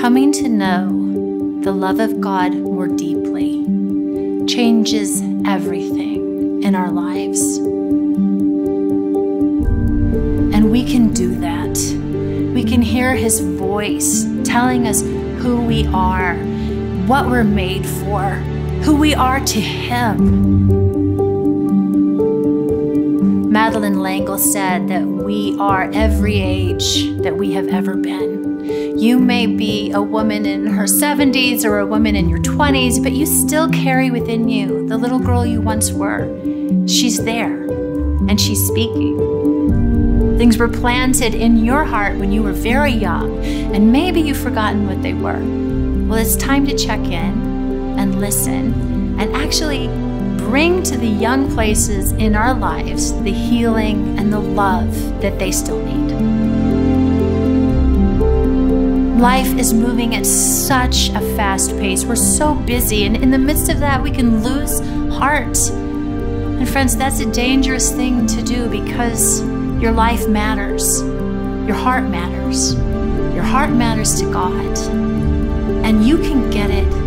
Coming to know the love of God more deeply changes everything in our lives. And we can do that. We can hear His voice telling us who we are, what we're made for, who we are to Him. Madeleine L'Engle said that we are every age that we have ever been. You may be a woman in her 70s or a woman in your 20s, but you still carry within you the little girl you once were. She's there and she's speaking. Things were planted in your heart when you were very young, and maybe you've forgotten what they were. Well, it's time to check in and listen and actually bring to the young places in our lives the healing and the love that they still need. Life is moving at such a fast pace. We're so busy, and in the midst of that, we can lose heart. And, friends, that's a dangerous thing to do because your life matters, your heart matters, your heart matters to God, and you can get it